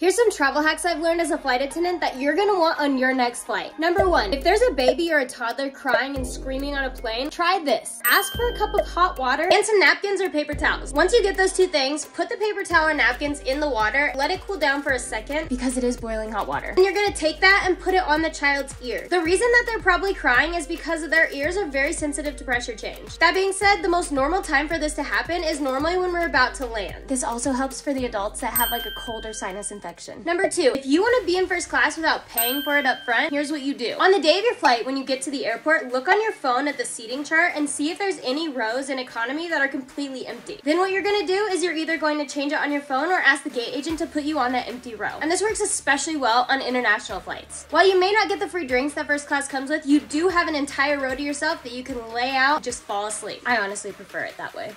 Here's some travel hacks I've learned as a flight attendant that you're gonna want on your next flight. Number one, if there's a baby or a toddler crying and screaming on a plane, try this. Ask for a cup of hot water and some napkins or paper towels. Once you get those two things, put the paper towel or napkins in the water, let it cool down for a second because it is boiling hot water. And you're gonna take that and put it on the child's ear. The reason that they're probably crying is because their ears are very sensitive to pressure change. That being said, the most normal time for this to happen is normally when we're about to land. This also helps for the adults that have like a cold or sinus infection infection. Number two, if you want to be in first class without paying for it up front, here's what you do. On the day of your flight, when you get to the airport, look on your phone at the seating chart and see if there's any rows in economy that are completely empty. Then what you're gonna do is you're either going to change it on your phone or ask the gate agent to put you on that empty row. And this works especially well on international flights. While you may not get the free drinks that first class comes with, you do have an entire row to yourself that you can lay out, just fall asleep. I honestly prefer it that way.